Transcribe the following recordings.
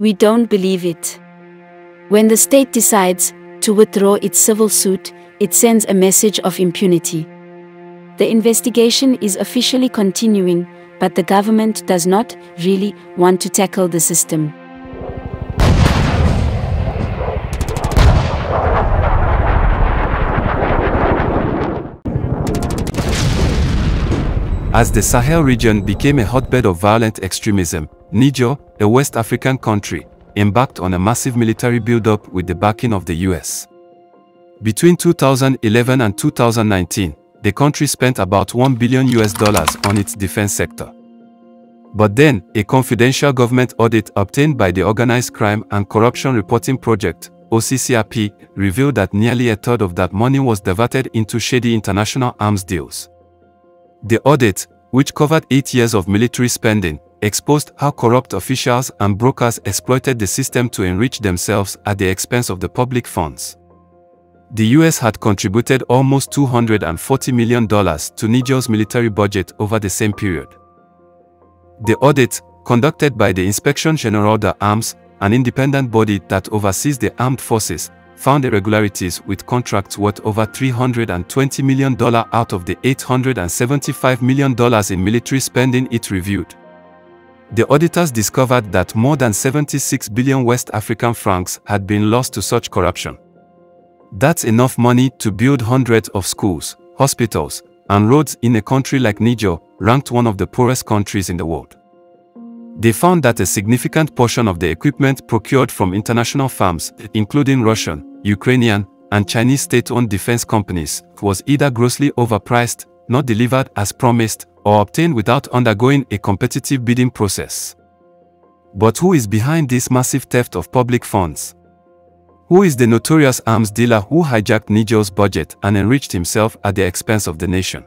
We don't believe it. When the state decides to withdraw its civil suit, it sends a message of impunity. The investigation is officially continuing, but the government does not really want to tackle the system. As the Sahel region became a hotbed of violent extremism, Niger, a West African country, embarked on a massive military buildup with the backing of the US. Between 2011 and 2019, the country spent about 1 billion US dollars on its defense sector. But then, a confidential government audit obtained by the Organized Crime and Corruption Reporting Project, OCCRP, revealed that nearly a third of that money was diverted into shady international arms deals. The audit, which covered eight years of military spending, exposed how corrupt officials and brokers exploited the system to enrich themselves at the expense of the public funds. The US had contributed almost $240 million to Niger's military budget over the same period. The audit, conducted by the Inspection General d'Armes, an independent body that oversees the armed forces, found irregularities with contracts worth over $320 million out of the $875 million in military spending it reviewed. The auditors discovered that more than 76 billion West African francs had been lost to such corruption. That's enough money to build hundreds of schools, hospitals, and roads in a country like Niger, ranked one of the poorest countries in the world. They found that a significant portion of the equipment procured from international firms, including Russian, Ukrainian, and Chinese state-owned defense companies, was either grossly overpriced, not delivered as promised, or obtained without undergoing a competitive bidding process. But who is behind this massive theft of public funds? Who is the notorious arms dealer who hijacked Niger's budget and enriched himself at the expense of the nation?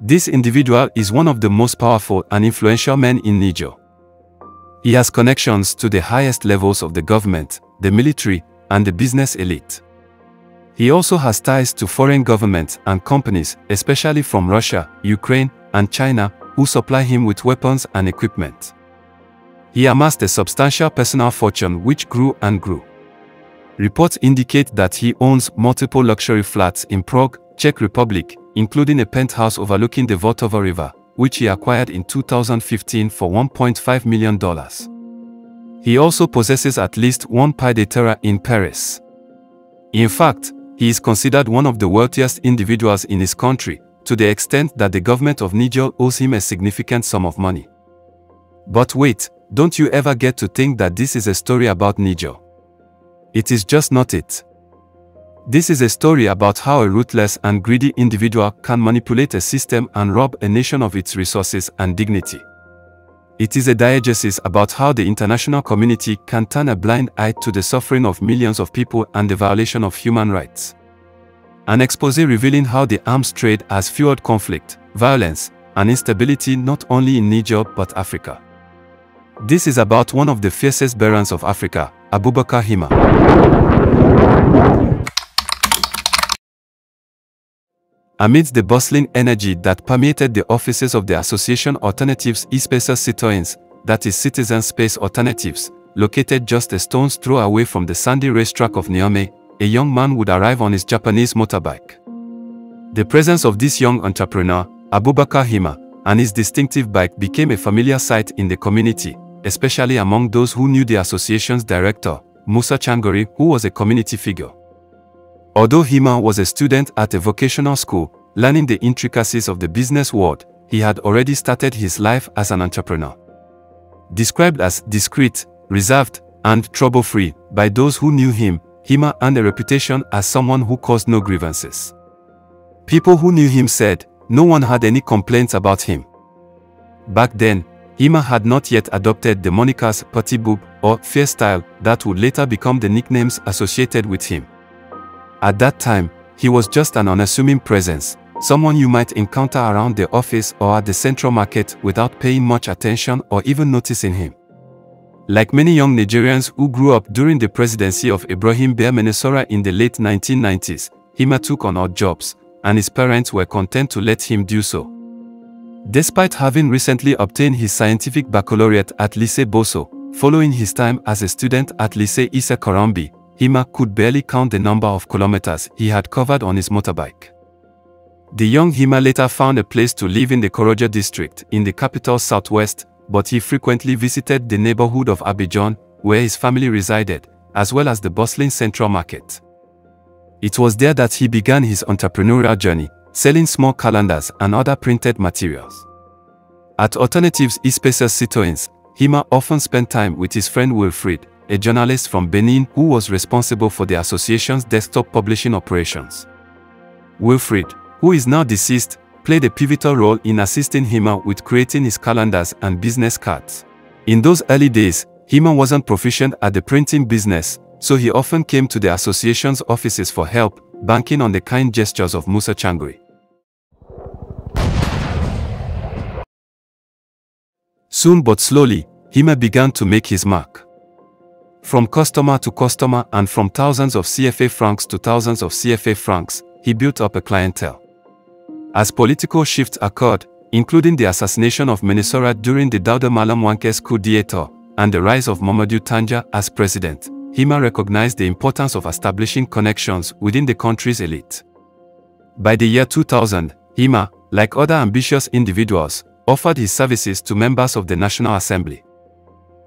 This individual is one of the most powerful and influential men in Niger. He has connections to the highest levels of the government, the military, and the business elite. He also has ties to foreign governments and companies, especially from Russia, Ukraine, and China, who supply him with weapons and equipment. He amassed a substantial personal fortune which grew and grew. Reports indicate that he owns multiple luxury flats in Prague, Czech Republic, including a penthouse overlooking the Vltava River, which he acquired in 2015 for $1.5 million. He also possesses at least one pied de terre in Paris. In fact, he is considered one of the wealthiest individuals in his country, to the extent that the government of Niger owes him a significant sum of money. But wait, don't you ever get to think that this is a story about Niger? It is just not it. This is a story about how a ruthless and greedy individual can manipulate a system and rob a nation of its resources and dignity. It is a diegesis about how the international community can turn a blind eye to the suffering of millions of people and the violation of human rights. An expose revealing how the arms trade has fueled conflict, violence, and instability not only in Niger but Africa. This is about one of the fiercest barons of Africa, Abubakar Hima. Amidst the bustling energy that permeated the offices of the Association Alternatives Espaces Citoyens, that is Citizen Space Alternatives, located just a stone's throw away from the sandy racetrack of Niamey, a young man would arrive on his Japanese motorbike. The presence of this young entrepreneur, Abubakar Hima, and his distinctive bike became a familiar sight in the community, especially among those who knew the association's director, Moussa Tchangari, who was a community figure. Although Hima was a student at a vocational school, learning the intricacies of the business world, he had already started his life as an entrepreneur. Described as discreet, reserved, and trouble-free by those who knew him, Hima earned a reputation as someone who caused no grievances. People who knew him said, no one had any complaints about him. Back then, Hima had not yet adopted the monikers Petit Boubé or Fair Style that would later become the nicknames associated with him. At that time, he was just an unassuming presence, someone you might encounter around the office or at the central market without paying much attention or even noticing him. Like many young Nigerians who grew up during the presidency of Ibrahim Baré Maïnassara in the late 1990s, Hima took on odd jobs, and his parents were content to let him do so. Despite having recently obtained his scientific baccalaureate at Lycée Bosso, following his time as a student at Lycée Issa Korombé, Hima could barely count the number of kilometers he had covered on his motorbike. The young Hima later found a place to live in the Koroja district in the capital southwest, but he frequently visited the neighborhood of Abidjan, where his family resided, as well as the bustling central market. It was there that he began his entrepreneurial journey, selling small calendars and other printed materials. At Alternatives Espaces Citoyens, Hima often spent time with his friend Wilfried, a journalist from Benin who was responsible for the association's desktop publishing operations. Wilfried, who is now deceased, played a pivotal role in assisting Hima with creating his calendars and business cards. In those early days, Hima wasn't proficient at the printing business, so he often came to the association's offices for help, banking on the kind gestures of Moussa Tchangari. Soon but slowly, Hima began to make his mark. From customer to customer and from thousands of CFA francs to thousands of CFA francs, he built up a clientele. As political shifts occurred, including the assassination of Maïnassara during the Dauda Malam Wanke's coup d'etat, and the rise of Mamadou Tandja as president, Hima recognized the importance of establishing connections within the country's elite. By the year 2000, Hima, like other ambitious individuals, offered his services to members of the National Assembly.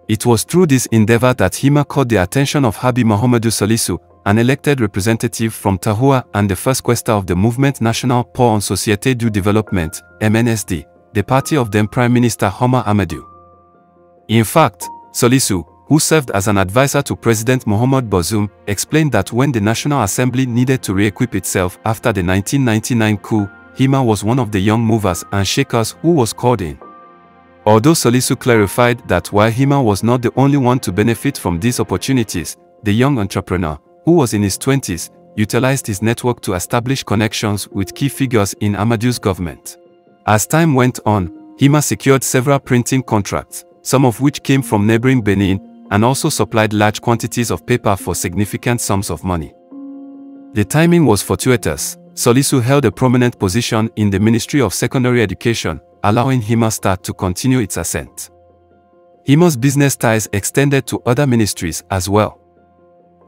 It was through this endeavor that Hima caught the attention of Habi Mohamedou Salisu, an elected representative from Tahoua and the first questa of the Movement National pour en Société du Développement, MNSD, the party of then Prime Minister Hama Amadou. In fact, Salisu, who served as an advisor to President Mohamed Bazoum, explained that when the National Assembly needed to re-equip itself after the 1999 coup, Hima was one of the young movers and shakers who was called in. Although Salisu clarified that while Hima was not the only one to benefit from these opportunities, the young entrepreneur, who was in his 20s, utilized his network to establish connections with key figures in Amadou's government. As time went on, Hima secured several printing contracts, some of which came from neighboring Benin, and also supplied large quantities of paper for significant sums of money. The timing was fortuitous. Salisu held a prominent position in the Ministry of Secondary Education, allowing Hima Start to continue its ascent. Hima's business ties extended to other ministries as well.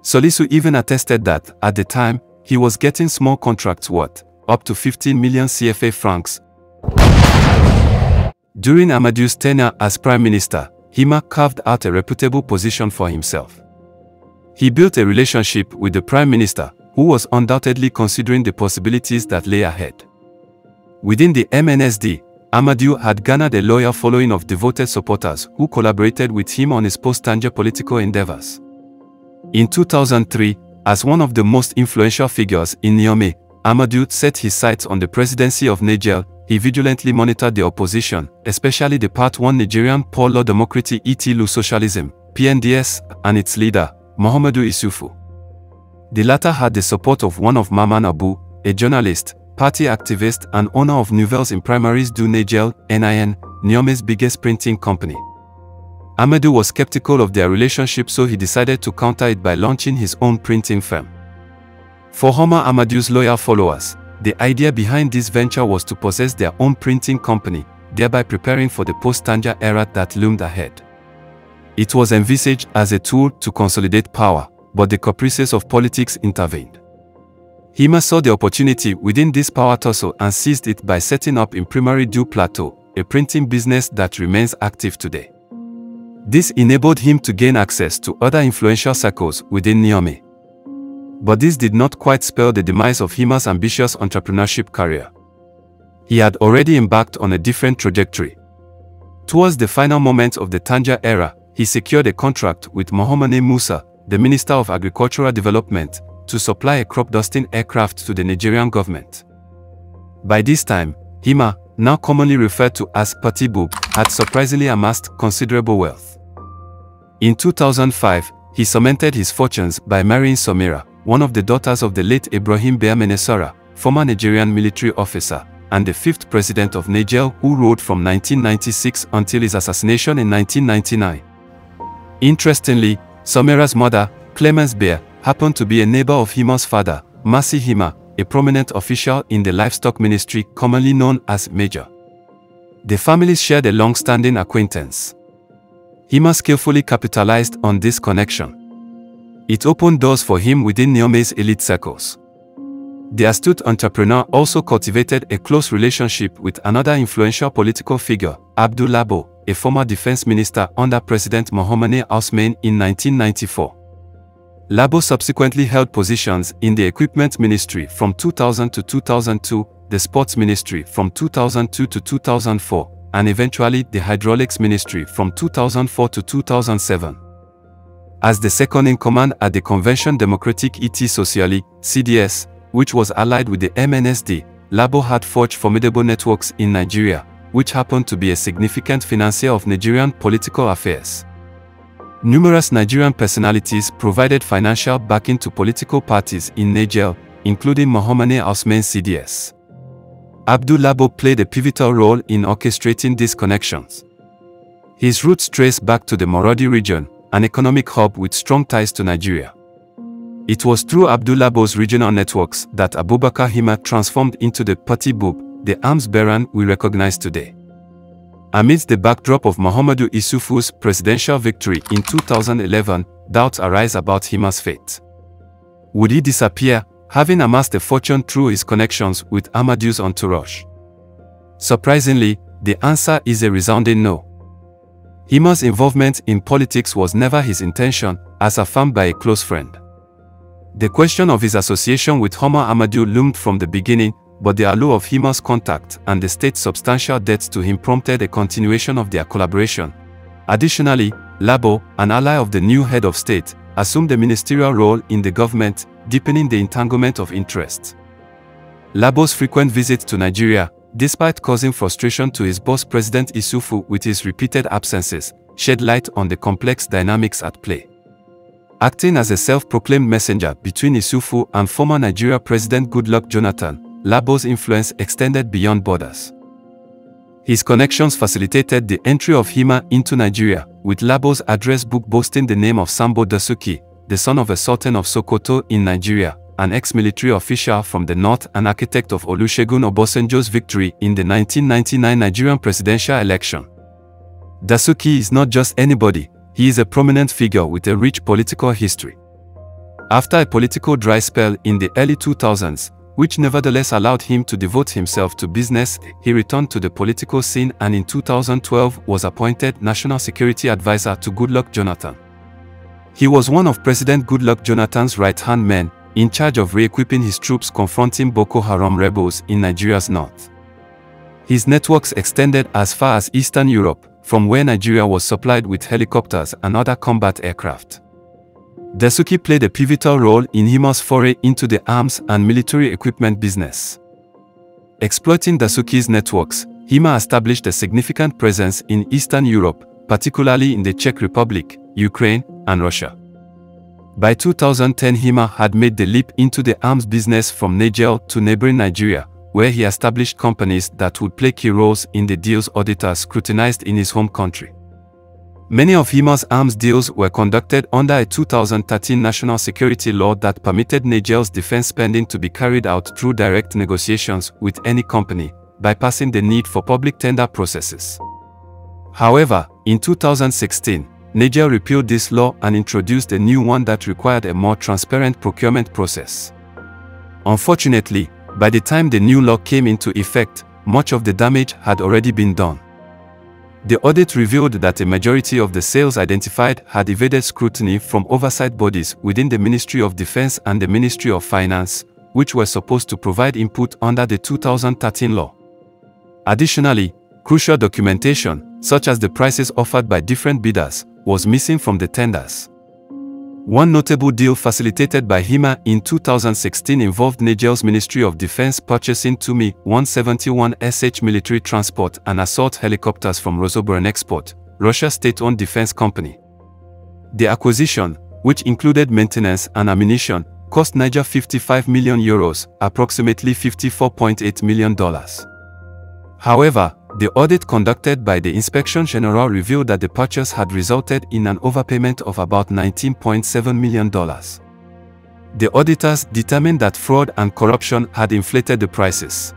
Salisu even attested that, at the time, he was getting small contracts worth up to 15 million CFA francs. During Amadou's tenure as prime minister, Hima carved out a reputable position for himself. He built a relationship with the prime minister, who was undoubtedly considering the possibilities that lay ahead. Within the MNSD, Amadou had garnered a loyal following of devoted supporters who collaborated with him on his post-Tandja political endeavors. In 2003, as one of the most influential figures in Niamey, Amadou set his sights on the presidency of Niger. He vigilantly monitored the opposition, especially the Part 1 Nigerian Polo Democratic Itilu Socialism, PNDS, and its leader, Mahamadou Issoufou. The latter had the support of one of Maman Abou, a journalist, party activist and owner of Nouvelles Imprimeries du Niger, NIN, Niamey's biggest printing company. Amadou was skeptical of their relationship so he decided to counter it by launching his own printing firm. For Hama Amadou's loyal followers, the idea behind this venture was to possess their own printing company, thereby preparing for the post-Tandja era that loomed ahead. It was envisaged as a tool to consolidate power, but the caprices of politics intervened. Hima saw the opportunity within this power tussle and seized it by setting up Imprimerie du Plateau, a printing business that remains active today. This enabled him to gain access to other influential circles within Niamey. But this did not quite spell the demise of Hima's ambitious entrepreneurship career. He had already embarked on a different trajectory. Towards the final moments of the Tandja era, he secured a contract with Mohamed Musa, the Minister of Agricultural Development, to supply a crop dusting aircraft to the Nigerian government. By this time, Hima, now commonly referred to as Petit Boubé, had surprisingly amassed considerable wealth. In 2005, he cemented his fortunes by marrying Samira, one of the daughters of the late Ibrahim Baré Maïnassara, former Nigerian military officer, and the fifth president of Niger who ruled from 1996 until his assassination in 1999. Interestingly, Samira's mother, Clemence Baré, happened to be a neighbor of Hima's father, Masi Hima, a prominent official in the livestock ministry commonly known as Major. The families shared a long-standing acquaintance. HIMA skillfully capitalized on this connection. It opened doors for him within Niamey's elite circles. The astute entrepreneur also cultivated a close relationship with another influential political figure, Abdul Labo, a former defense minister under President Mohamed Ousmane in 1994. Labo subsequently held positions in the Equipment Ministry from 2000 to 2002, the Sports Ministry from 2002 to 2004, and eventually the Hydraulics Ministry from 2004 to 2007. As the second in command at the Convention Democratique et Sociale, CDS, which was allied with the MNSD, Labo had forged formidable networks in Nigeria, which happened to be a significant financier of Nigerian political affairs. Numerous Nigerian personalities provided financial backing to political parties in Niger, including Mohamed Ousmane CDS. Abdul Labo played a pivotal role in orchestrating these connections. His roots trace back to the Maradi region, an economic hub with strong ties to Nigeria. It was through Abdul Labo's regional networks that Abubakar Hima transformed into the Petit Boubé, the arms bearer we recognize today. Amidst the backdrop of Mahamadou Issoufou's presidential victory in 2011, doubts arise about Hima's fate. Would he disappear, having amassed a fortune through his connections with Amadou's entourage? Surprisingly, the answer is a resounding no. Hima's involvement in politics was never his intention, as affirmed by a close friend. The question of his association with Hama Amadou loomed from the beginning, but the allure of Hima's contact and the state's substantial debts to him prompted a continuation of their collaboration. Additionally, Labo, an ally of the new head of state, assumed a ministerial role in the government, deepening the entanglement of interests. Labo's frequent visits to Nigeria, despite causing frustration to his boss President Issoufou with his repeated absences, shed light on the complex dynamics at play. Acting as a self-proclaimed messenger between Issoufou and former Nigeria President Goodluck Jonathan, Labo's influence extended beyond borders. His connections facilitated the entry of Hima into Nigeria, with Labo's address book boasting the name of Sambo Dasuki, the son of a sultan of Sokoto in Nigeria, an ex-military official from the north and architect of Olusegun Obasanjo's victory in the 1999 Nigerian presidential election. Dasuki is not just anybody, he is a prominent figure with a rich political history. After a political dry spell in the early 2000s, which nevertheless allowed him to devote himself to business, he returned to the political scene and in 2012 was appointed National Security Advisor to Goodluck Jonathan. He was one of President Goodluck Jonathan's right-hand men, in charge of re-equipping his troops confronting Boko Haram rebels in Nigeria's north. His networks extended as far as Eastern Europe, from where Nigeria was supplied with helicopters and other combat aircraft. Dasuki played a pivotal role in Hima's foray into the arms and military equipment business. Exploiting Dasuki's networks, Hima established a significant presence in Eastern Europe, particularly in the Czech Republic, Ukraine, and Russia. By 2010 Hima had made the leap into the arms business from Niger to neighboring Nigeria, where he established companies that would play key roles in the deals auditors scrutinized in his home country. Many of Hima's arms deals were conducted under a 2013 national security law that permitted Niger's defense spending to be carried out through direct negotiations with any company, bypassing the need for public tender processes. However, in 2016, Niger repealed this law and introduced a new one that required a more transparent procurement process. Unfortunately, by the time the new law came into effect, much of the damage had already been done. The audit revealed that a majority of the sales identified had evaded scrutiny from oversight bodies within the Ministry of Defense and the Ministry of Finance, which were supposed to provide input under the 2013 law. Additionally, crucial documentation, such as the prices offered by different bidders, was missing from the tenders. One notable deal facilitated by HIMA in 2016 involved Niger's Ministry of Defense purchasing two Mi-171Sh military transport and assault helicopters from Rosoboronexport, Russia's state-owned defense company. The acquisition, which included maintenance and ammunition, cost Niger 55 million euros, approximately $54.8 million. However, the audit conducted by the Inspection General revealed that the purchase had resulted in an overpayment of about $19.7 million. The auditors determined that fraud and corruption had inflated the prices.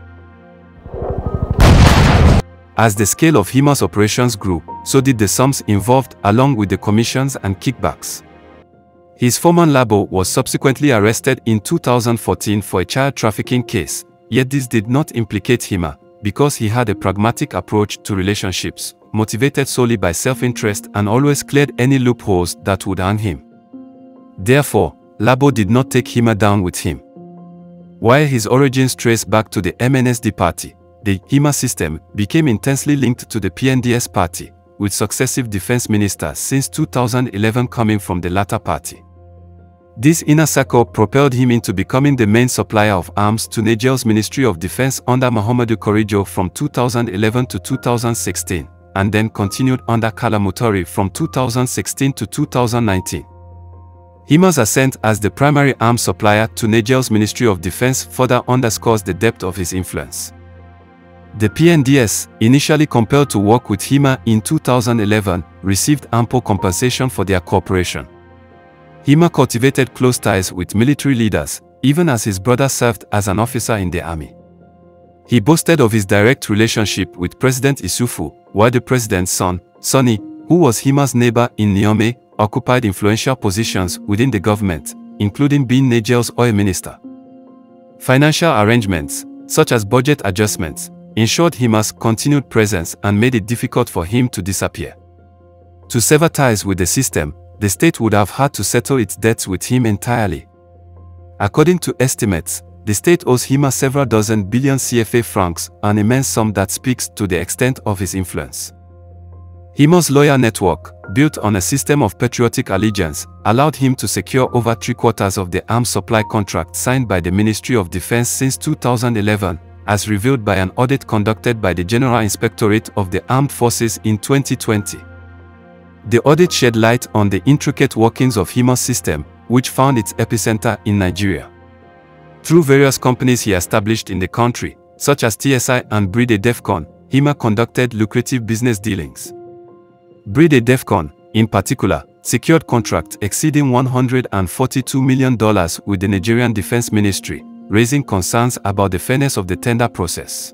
As the scale of HIMA's operations grew, so did the sums involved along with the commissions and kickbacks. His foreman Labo was subsequently arrested in 2014 for a child trafficking case, yet this did not implicate HIMA, because he had a pragmatic approach to relationships, motivated solely by self-interest and always cleared any loopholes that would hang him. Therefore, Labo did not take HIMA down with him. While his origins trace back to the MNSD party, the HIMA system became intensely linked to the PNDS party, with successive defense ministers since 2011 coming from the latter party. This inner circle propelled him into becoming the main supplier of arms to Niger's Ministry of Defense under Mahamadou Karidjo from 2011 to 2016, and then continued under Kalla Moutari from 2016 to 2019. Hima's ascent as the primary arms supplier to Niger's Ministry of Defense further underscores the depth of his influence. The PNDS, initially compelled to work with HIMA in 2011, received ample compensation for their cooperation. Hima cultivated close ties with military leaders, even as his brother served as an officer in the army. He boasted of his direct relationship with President Issoufou, while the president's son, Sani, who was Hima's neighbor in Niamey, occupied influential positions within the government, including being Niger's oil minister. Financial arrangements, such as budget adjustments, ensured Hima's continued presence and made it difficult for him to disappear. To sever ties with the system, the state would have had to settle its debts with him entirely. According to estimates, the state owes him a several dozen billion CFA francs, an immense sum that speaks to the extent of his influence. Hima's lawyer network, built on a system of patriotic allegiance, allowed him to secure over three-quarters of the arms supply contract signed by the Ministry of Defense since 2011, as revealed by an audit conducted by the General Inspectorate of the Armed Forces in 2020. The audit shed light on the intricate workings of HIMA's system, which found its epicenter in Nigeria. Through various companies he established in the country, such as TSI and Bride Defcon, HIMA conducted lucrative business dealings. Bride Defcon, in particular, secured contracts exceeding $142 million with the Nigerian Defense Ministry, raising concerns about the fairness of the tender process.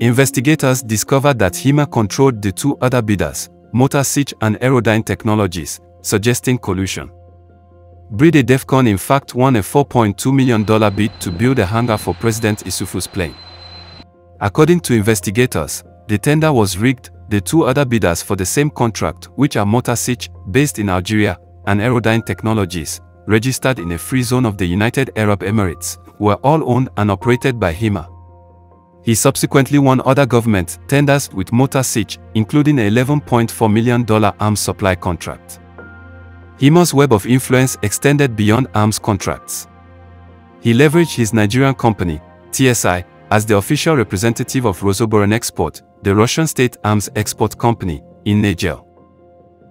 Investigators discovered that HIMA controlled the two other bidders, Motor Sich and Aerodyne Technologies, suggesting collusion. Bride Defcon in fact won a $4.2 million bid to build a hangar for President Issoufou's plane. According to investigators, the tender was rigged, the two other bidders for the same contract, which are Motor based in Algeria, and Aerodyne Technologies, registered in a free zone of the United Arab Emirates, were all owned and operated by HIMA. He subsequently won other government tenders with Motor Sich, including a $11.4 million arms supply contract. Hima's web of influence extended beyond arms contracts. He leveraged his Nigerian company, TSI, as the official representative of Rosoboronexport, the Russian state arms export company, in Niger.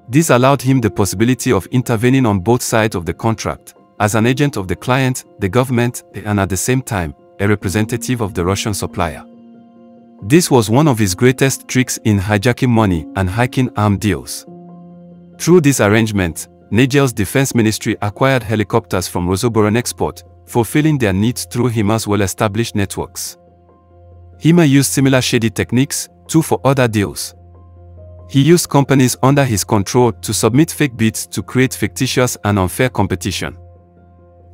This allowed him the possibility of intervening on both sides of the contract, as an agent of the client, the government, and at the same time, a representative of the Russian supplier. This was one of his greatest tricks in hijacking money and hiking arm deals. Through this arrangement, Niger's defense ministry acquired helicopters from Rosoboronexport, fulfilling their needs through HIMA's well-established networks. HIMA used similar shady techniques, too for other deals. He used companies under his control to submit fake bids to create fictitious and unfair competition.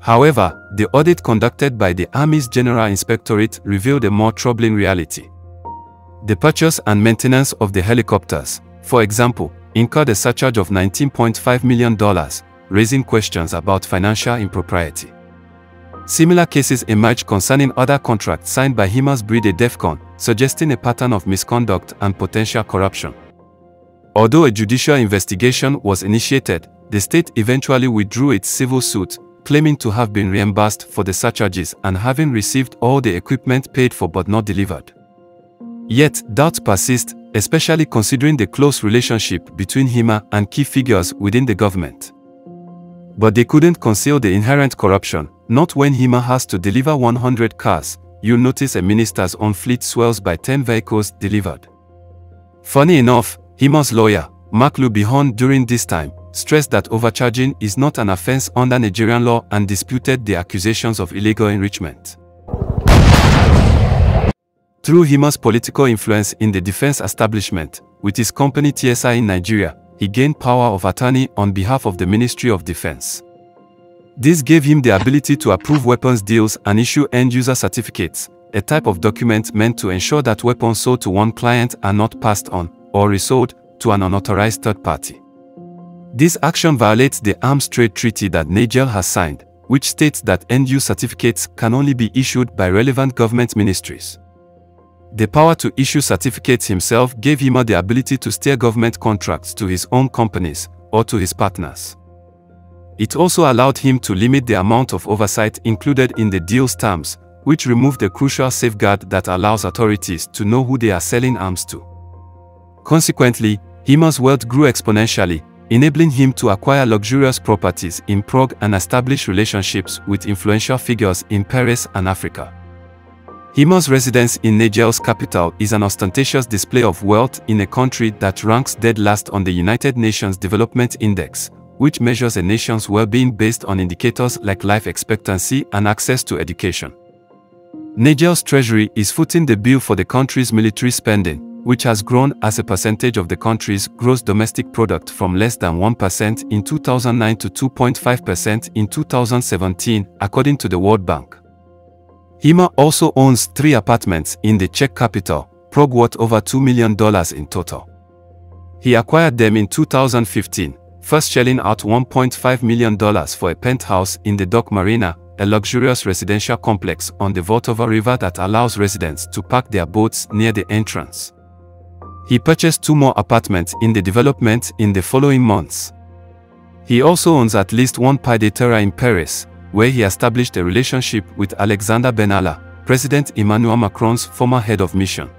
However, the audit conducted by the Army's General Inspectorate revealed a more troubling reality. The purchase and maintenance of the helicopters, for example, incurred a surcharge of $19.5 million, raising questions about financial impropriety. Similar cases emerged concerning other contracts signed by Hima's Bride Defcon, suggesting a pattern of misconduct and potential corruption. Although a judicial investigation was initiated, the state eventually withdrew its civil suit, claiming to have been reimbursed for the surcharges and having received all the equipment paid for but not delivered. Yet, doubts persist, especially considering the close relationship between HIMA and key figures within the government. But they couldn't conceal the inherent corruption, not when HIMA has to deliver 100 cars, you'll notice a minister's own fleet swells by 10 vehicles delivered. Funny enough, HIMA's lawyer, Mark Lubihon during this time, stressed that overcharging is not an offense under Nigerian law and disputed the accusations of illegal enrichment. Through Hima's political influence in the defense establishment, with his company TSI in Nigeria, he gained power of attorney on behalf of the Ministry of Defense. This gave him the ability to approve weapons deals and issue end-user certificates, a type of document meant to ensure that weapons sold to one client are not passed on, or resold, to an unauthorized third party. This action violates the Arms Trade Treaty that Niger has signed, which states that end-use certificates can only be issued by relevant government ministries. The power to issue certificates himself gave him the ability to steer government contracts to his own companies or to his partners. It also allowed him to limit the amount of oversight included in the deal's terms, which removed the crucial safeguard that allows authorities to know who they are selling arms to. Consequently, Hima's wealth grew exponentially, enabling him to acquire luxurious properties in Prague and establish relationships with influential figures in Paris and Africa. Hima's residence in Niger's capital is an ostentatious display of wealth in a country that ranks dead last on the United Nations Development Index, which measures a nation's well-being based on indicators like life expectancy and access to education. Niger's treasury is footing the bill for the country's military spending, which has grown as a percentage of the country's gross domestic product from less than 1% in 2009 to 2.5% in 2017, according to the World Bank. Hima also owns three apartments in the Czech capital, Prague worth over $2 million in total. He acquired them in 2015, first shelling out $1.5 million for a penthouse in the Dock Marina, a luxurious residential complex on the Vltava River that allows residents to park their boats near the entrance. He purchased two more apartments in the development in the following months. He also owns at least one Pied de Terre in Paris, where he established a relationship with Alexander Benalla, President Emmanuel Macron's former head of mission.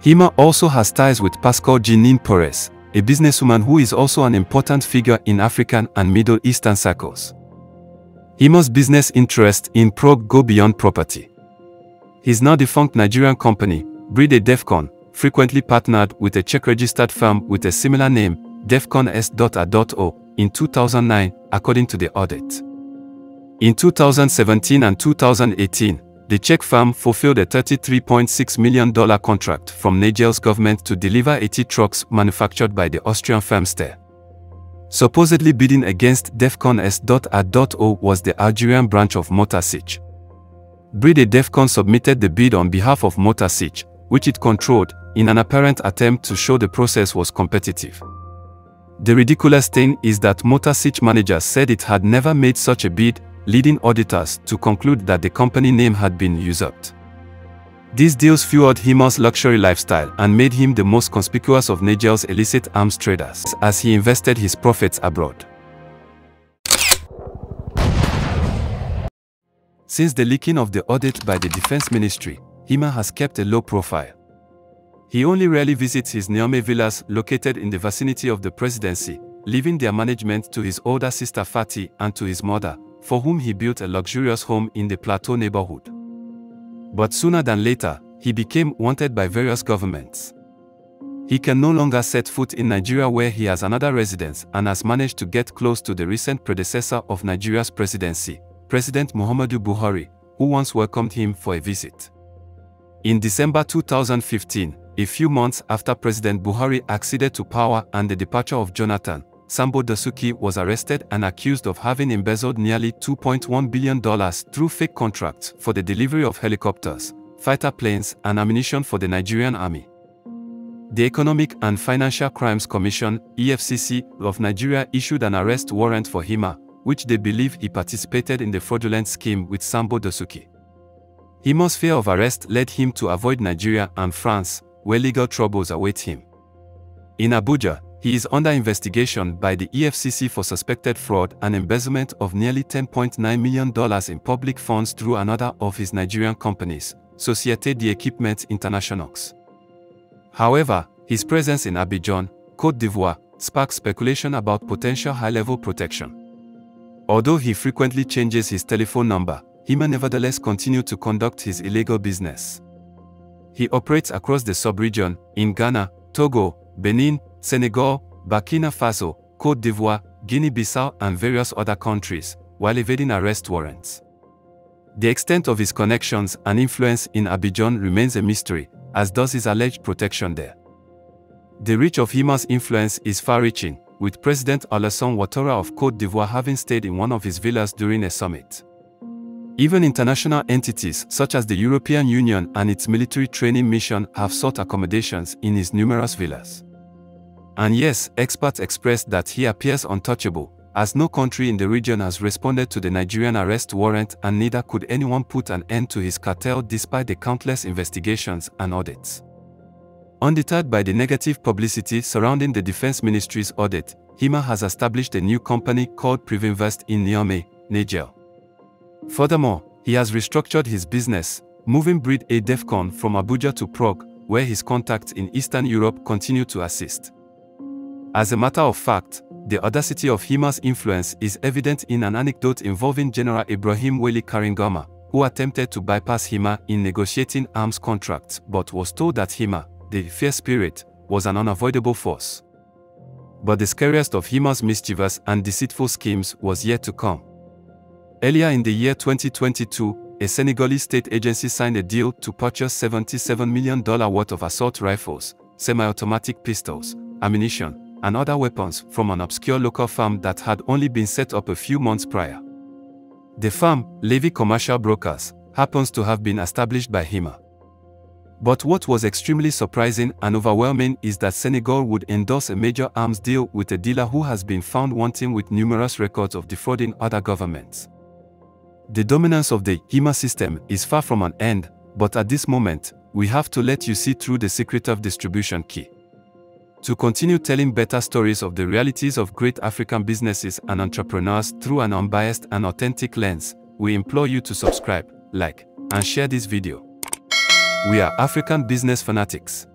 Hima also has ties with Pascal Jeanine Porres, a businesswoman who is also an important figure in African and Middle Eastern circles. Hima's business interests in Prague go beyond property. His now defunct Nigerian company, Bride Defcon, frequently partnered with a Czech-registered firm with a similar name, Defcon S.A.O, in 2009, according to the audit. In 2017 and 2018, the Czech firm fulfilled a $33.6 million contract from Niger's government to deliver 80 trucks manufactured by the Austrian firm Steyr. Supposedly bidding against Defcon S.A.O was the Algerian branch of Motor Sich. Bride Defcon submitted the bid on behalf of Motor Sich, which it controlled, in an apparent attempt to show the process was competitive. The ridiculous thing is that Motor Sich managers said it had never made such a bid, leading auditors to conclude that the company name had been usurped. These deals fueled Hima's luxury lifestyle and made him the most conspicuous of Niger's illicit arms traders as he invested his profits abroad. Since the leaking of the audit by the Defense Ministry, Hima has kept a low profile. He only rarely visits his Niamey villas located in the vicinity of the presidency, leaving their management to his older sister Fatih and to his mother, for whom he built a luxurious home in the Plateau neighborhood. But sooner than later, he became wanted by various governments. He can no longer set foot in Nigeria where he has another residence and has managed to get close to the recent predecessor of Nigeria's presidency, President Muhammadu Buhari, who once welcomed him for a visit. In December 2015, a few months after President Buhari acceded to power and the departure of Jonathan, Sambo Dasuki was arrested and accused of having embezzled nearly $2.1 billion through fake contracts for the delivery of helicopters, fighter planes, and ammunition for the Nigerian army. The Economic and Financial Crimes Commission, EFCC, of Nigeria issued an arrest warrant for Hima, which they believe he participated in the fraudulent scheme with Sambo Dasuki. Hima's fear of arrest led him to avoid Nigeria and France, where legal troubles await him. In Abuja, he is under investigation by the EFCC for suspected fraud and embezzlement of nearly $10.9 million in public funds through another of his Nigerian companies, Société d'Equipement Internationaux. However, his presence in Abidjan, Côte d'Ivoire, sparks speculation about potential high-level protection. Although he frequently changes his telephone number, he may nevertheless continue to conduct his illegal business. He operates across the sub-region, in Ghana, Togo, Benin, Senegal, Burkina Faso, Côte d'Ivoire, Guinea-Bissau and various other countries, while evading arrest warrants. The extent of his connections and influence in Abidjan remains a mystery, as does his alleged protection there. The reach of Hima's influence is far-reaching, with President Alassane Ouattara of Côte d'Ivoire having stayed in one of his villas during a summit. Even international entities such as the European Union and its military training mission have sought accommodations in his numerous villas. And yes, experts express that he appears untouchable, as no country in the region has responded to the Nigerian arrest warrant and neither could anyone put an end to his cartel despite the countless investigations and audits. Undeterred by the negative publicity surrounding the Defense Ministry's audit, HIMA has established a new company called Privinvest in Niamey, Niger. Furthermore, he has restructured his business, moving Breed A DEFCON from Abuja to Prague, where his contacts in Eastern Europe continue to assist. As a matter of fact, the audacity of Hima's influence is evident in an anecdote involving General Ibrahim Weli Karingama, who attempted to bypass Hima in negotiating arms contracts but was told that Hima, the fair spirit, was an unavoidable force. But the scariest of Hima's mischievous and deceitful schemes was yet to come. Earlier in the year 2022, a Senegalese state agency signed a deal to purchase $77 million worth of assault rifles, semi-automatic pistols, ammunition, and other weapons from an obscure local farm that had only been set up a few months prior. The firm, LAVIE Commercial Brokers, happens to have been established by HIMA. But what was extremely surprising and overwhelming is that Senegal would endorse a major arms deal with a dealer who has been found wanting with numerous records of defrauding other governments. The dominance of the HIMA system is far from an end, but at this moment, we have to let you see through the secret of distribution key. To continue telling better stories of the realities of great African businesses and entrepreneurs through an unbiased and authentic lens, we implore you to subscribe, like, and share this video. We are African business fanatics.